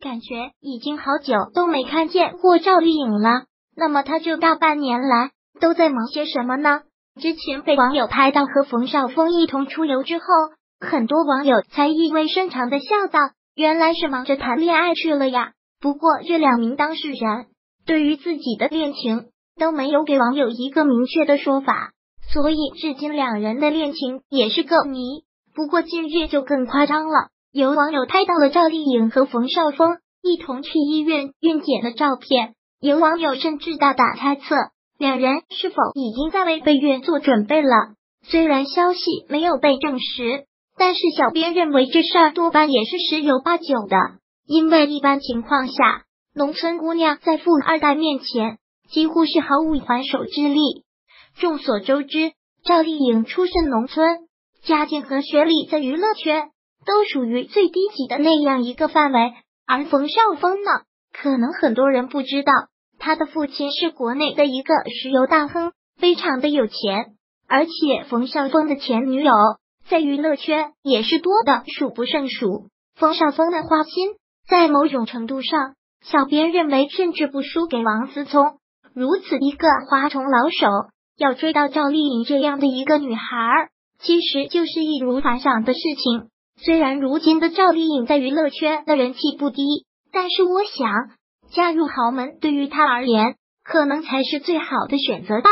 感觉已经好久都没看见过赵丽颖了。那么他这大半年来都在忙些什么呢？之前被网友拍到和冯绍峰一同出游之后，很多网友才意味深长的笑道：“原来是忙着谈恋爱去了呀。”不过这两名当事人对于自己的恋情都没有给网友一个明确的说法，所以至今两人的恋情也是个谜。不过近日就更夸张了，有网友拍到了赵丽颖和冯绍峰一同去医院孕检的照片，有网友甚至大胆猜测。两人是否已经在为备孕做准备了？虽然消息没有被证实，但是小编认为这事儿多半也是十有八九的。因为一般情况下，农村姑娘在富二代面前几乎是毫无还手之力。众所周知，赵丽颖出身农村，家境和学历在娱乐圈都属于最低级的那样一个范围。而冯绍峰呢，可能很多人不知道。他的父亲是国内的一个石油大亨，非常的有钱，而且冯绍峰的前女友在娱乐圈也是多的数不胜数。冯绍峰的花心，在某种程度上，小编认为甚至不输给王思聪。如此一个花虫老手，要追到赵丽颖这样的一个女孩，其实就是易如反掌的事情。虽然如今的赵丽颖在娱乐圈的人气不低，但是我想。嫁入豪门对于她而言，可能才是最好的选择吧。